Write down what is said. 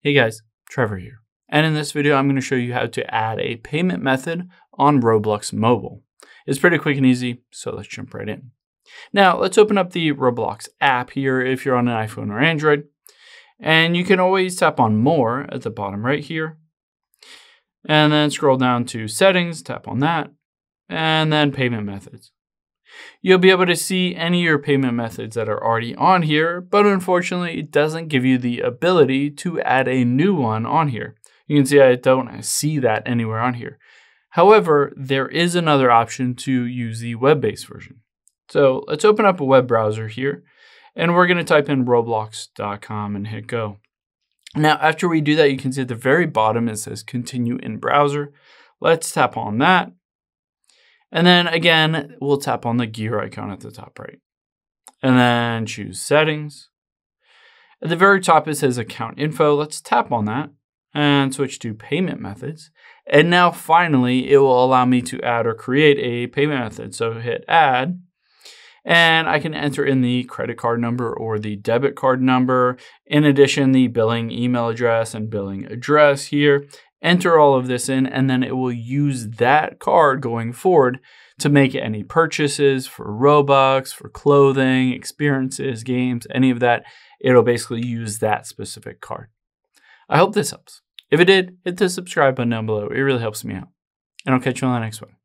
Hey guys, Trevor here. And in this video, I'm going to show you how to add a payment method on Roblox Mobile. It's pretty quick and easy, so let's jump right in. Now, let's open up the Roblox app here if you're on an iPhone or Android. And you can always tap on More at the bottom right here. And then scroll down to Settings, tap on that, and then Payment Methods. You'll be able to see any of your payment methods that are already on here, but unfortunately it doesn't give you the ability to add a new one on here. You can see I don't see that anywhere on here. However, there is another option to use the web-based version. So let's open up a web browser here, and we're going to type in roblox.com and hit go. Now, after we do that, you can see at the very bottom it says continue in browser. Let's tap on that. And then again, we'll tap on the gear icon at the top right. And then choose settings. At the very top, it says account info. Let's tap on that and switch to payment methods. And now finally, it will allow me to add or create a payment method. So hit add and I can enter in the credit card number or the debit card number. In addition, the billing email address and billing address here enter all of this in, and then it will use that card going forward to make any purchases for Robux, for clothing, experiences, games, any of that. It'll basically use that specific card. I hope this helps. If it did, hit the subscribe button down below. It really helps me out. And I'll catch you on the next one.